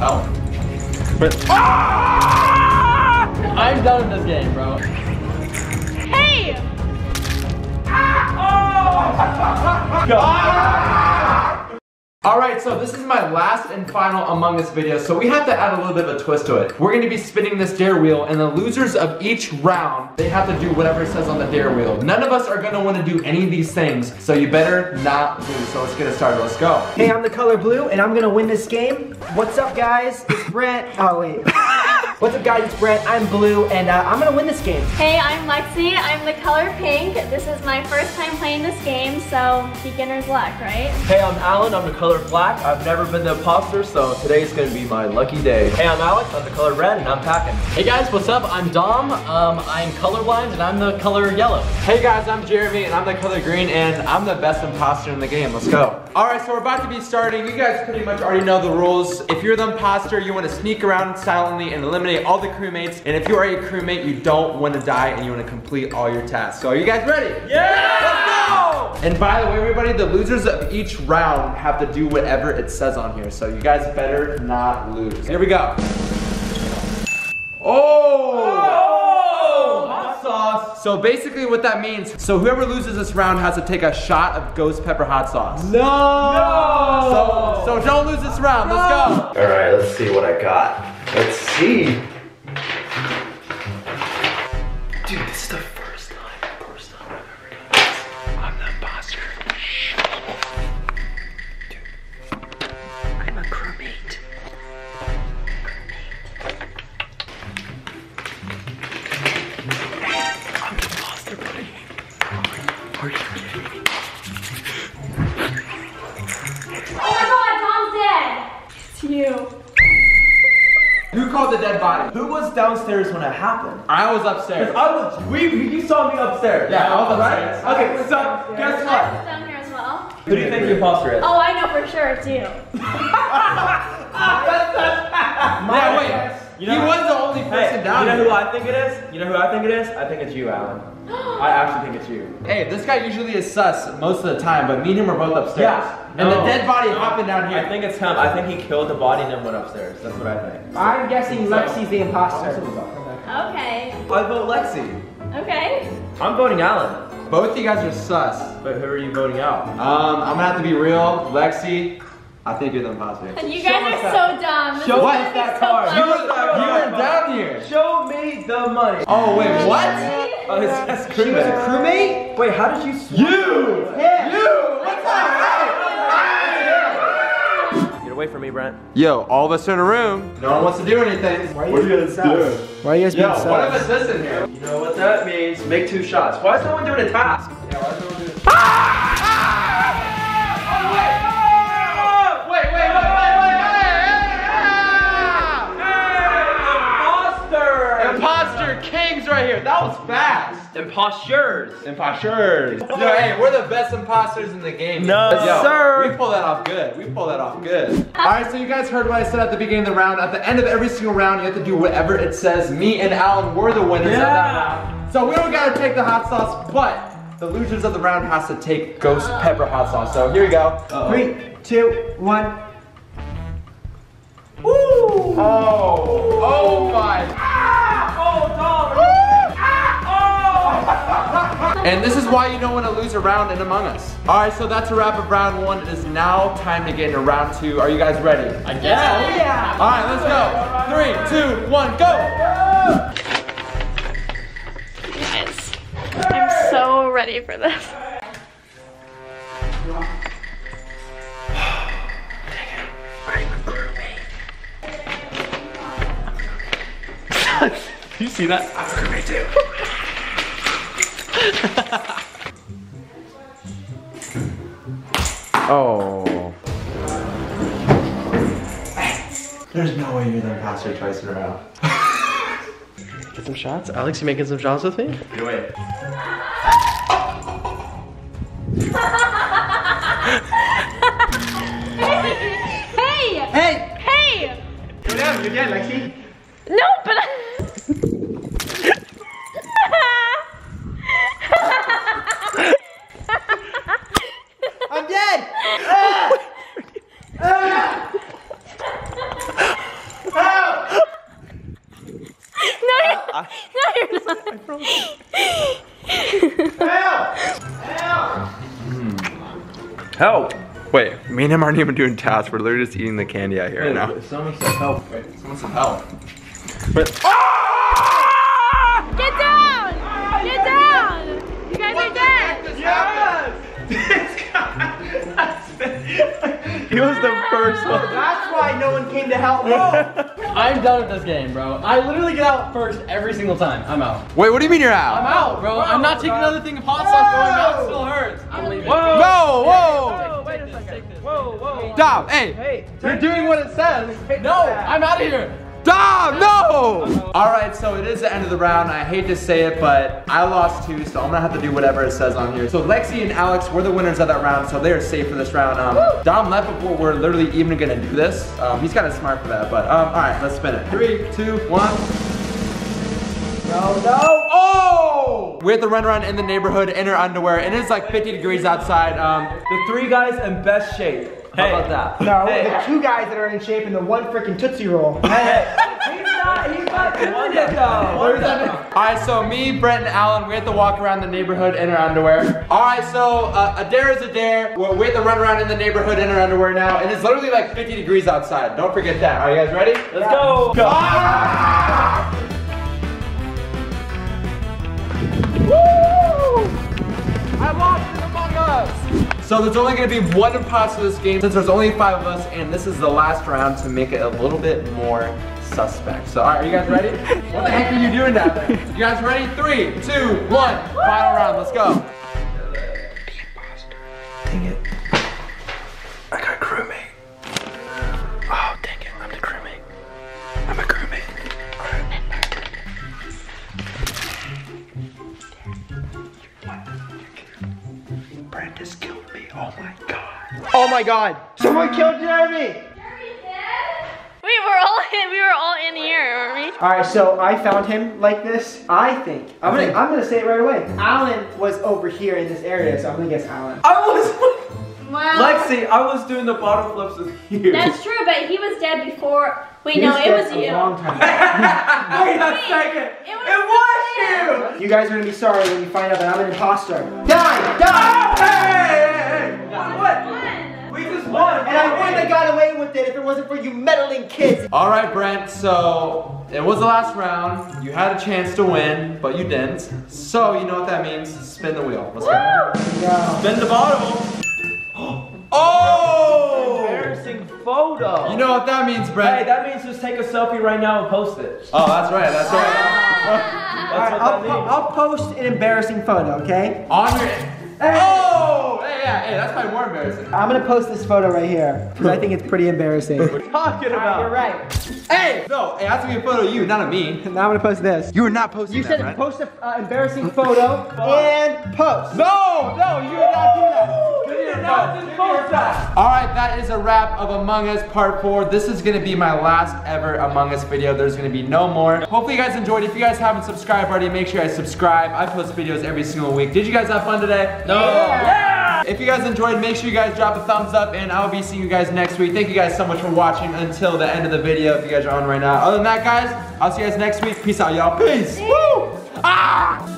Oh. But ah! I'm done with this game, bro. Hey! All right, so this is my last and final Among Us video, so we have to add a little bit of a twist to it. We're gonna be spinning this dare wheel, and the losers of each round, they have to do whatever it says on the dare wheel. None of us are gonna wanna do any of these things, so you better not lose. So let's get it started, let's go. Hey, I'm the color blue, and I'm gonna win this game. What's up, guys? It's Brent. Oh, wait. What's up, guys? It's Brent. I'm blue, and uh, I'm gonna win this game. Hey, I'm Lexi. I'm the color pink. This is my first time playing this game, so beginner's luck, right? Hey, I'm Alan. I'm the color black. I've never been the imposter, so today's gonna be my lucky day. Hey, I'm Alex. I'm the color red, and I'm packing. Hey guys, what's up? I'm Dom. Um, I'm colorblind and I'm the color yellow. Hey guys, I'm Jeremy, and I'm the color green, and I'm the best imposter in the game. Let's go. All right, so we're about to be starting. You guys pretty much already know the rules. If you're the imposter, you wanna sneak around silently and eliminate all the crewmates. And if you are a crewmate, you don't wanna die and you wanna complete all your tasks. So are you guys ready? Yeah! Let's go! And by the way, everybody, the losers of each round have to do whatever it says on here. So you guys better not lose. Here we go. Oh! oh! Hot sauce. So basically what that means, so whoever loses this round has to take a shot of ghost pepper hot sauce. No! So, so don't lose this round, let's go. All right, let's see what I got. Let's see. Dude, this is the first time, first time I've ever done this. I'm the imposter. Dude, I'm a crewmate. I'm the imposter, buddy. Are you kidding me? Oh my god, Dom's dead! It's you. Who called the dead body? Who was downstairs when it happened? I was upstairs. I was, we, you saw me upstairs. Yeah, I was right? upstairs. Okay, so guess I was what? down here as well. Who do you think the imposter is? Oh, I know for sure, it's you. Yeah, wait. You know- he was the only Hey, person down you know here. who I think it is? You know who I think it is? I think it's you, Alan. I actually think it's you. Hey, this guy usually is sus most of the time, but me and him are both upstairs. Yeah. And the dead body happened down here. I think it's him. I think he killed the body and then went upstairs. That's what I think. I'm guessing Lexi's the imposter. Okay. I vote Lexi. Okay. I'm voting Alan. both of you guys are sus. But who are you voting out? Um, I'm gonna have to be real. Lexi, I think you're the imposter. And you guys us are so dumb. This Show us that so card. You that were, you were down here. Show me the money. Oh, wait, what? Oh, it's that's She was a crewmate. crewmate? Wait, how did you? Sw- You! Yeah. You! What's Get away from me, Brent. Yo, all of us are in a room. No one wants to do anything. Why are you guys sus? Why are you guys Yo, being one of sus? us is in here. You know what that means? Make two shots. Why is no one doing a task? Wait, That was fast. Impostures. Imposters. Yo, hey, we're the best imposters in the game. No, Yo, sir. We pull that off good. We pull that off good. All right, so you guys heard what I said at the beginning of the round. At the end of every single round, you have to do whatever it says. Me and Alan were the winners of that round. So we don't gotta take the hot sauce, but the losers of the round has to take ghost pepper hot sauce. So here you go. Three, two, one. Ooh. Oh, oh my. And this is why you don't want to lose a round in Among Us. All right, so that's a wrap of round one. It is now time to get into round two. Are you guys ready? I guess. Yeah. All right, let's go. Three, two, one, go. Guys, I'm so ready for this. You see that? Oh. There's no way you're the imposter twice in a row. Get some shots? Alex, you making some shots with me? Get away. Hey! Hey! Hey! Go down, you're dead, Lexi. No, but I'm dead! Ah! Ah! I, No, you're not. help! Wait, me and him aren't even doing tasks. We're literally just eating the candy out here right now. Someone said help. Someone some help. Ah! Get down! Get down! You guys are dead! Yes! he was the first one. That's why no one came to help me. I'm done with this game, bro. I literally get out first every single time. I'm out. Wait, what do you mean you're out? I'm out? out, bro. I'm not taking another thing of hot sauce, bro. My mouth still hurts. I'm leaving. Whoa, whoa! Whoa, wait a second. Whoa, whoa. Dom, hey! Hey, You're doing what it says. No, I'm out of here. Dom, no! Alright, so it is the end of the round. I hate to say it, but I lost two, so I'm gonna have to do whatever it says on here. So Lexi and Alex were the winners of that round, so they are safe for this round. Um, Dom left before we're literally even gonna do this. Um, he's kind of smart for that, but um, alright, let's spin it. Three, two, one. no, no. Oh! We have to run around in the neighborhood in our underwear, and it's like 50 degrees outside. Um, The three guys in best shape. How Hey. about that? No, Hey. the two guys that are in shape and the one freaking Tootsie Roll. Hey, he's not, he's not doing it though. Alright, so me, Brent, and Alan, we have to walk around the neighborhood in our underwear. Alright, so uh, a dare is a dare. Well, we have to run around in the neighborhood in our underwear now, and it's literally like 50 degrees outside. Don't forget that. Are you guys ready? Let's go. Go. I So there's only gonna be one imposter this game since there's only five of us, and this is the last round to make it a little bit more suspect. So, alright, are you guys ready? what the heck are you doing down there? You guys ready? Three, two, one. Final round, let's go. Oh my god. Someone killed Jeremy. We were all in, we were all in here, weren't we? All right, so I found him like this. I think I'm gonna I'm gonna say it right away. Alan was over here in this area, so I'm gonna guess Alan. I was. Well, Lexi, I was doing the bottom flips with you. that's true, but he was dead before. Wait, He no, was it dead was a you. long time. Wait a Wait, second. it was It was you. you guys are gonna be sorry when you find out that I'm an imposter. Die, die. Hey, hey, hey. What? Fun. We. And I wouldn't have got away with it if it wasn't for you meddling kids. All right, Brent. So it was the last round. You had a chance to win, but you didn't. So you know what that means. Spin the wheel. Let's go. No. Spin the bottle. Oh! Embarrassing photo. You know what that means, Brent. Hey, that means just take a selfie right now and post it. Oh, that's right. That's right. That's All right, what I'll, that po- means. I'll post an embarrassing photo, okay? On your. Oh! Hey, yeah. Hey, that's probably more embarrassing. I'm gonna post this photo right here because I think it's pretty embarrassing. All We're talking right, about. you're right. Hey! No, it has to be a photo of you, not of me. Now I'm gonna post this. You were not posting You that, said Brent. post an uh, embarrassing photo and post. No, no, you did not do that. You did not just post. All right, that is a wrap of Among Us Part 4. This is gonna be my last ever Among Us video. There's gonna be no more. Hopefully you guys enjoyed. If you guys haven't subscribed already, make sure you guys subscribe. I post videos every single week. Did you guys have fun today? No. Yeah. If you guys enjoyed, make sure you guys drop a thumbs up and I'll be seeing you guys next week. Thank you guys so much for watching until the end of the video if you guys are on right now. Other than that, guys, I'll see you guys next week. Peace out, y'all. Peace. Woo! Ah!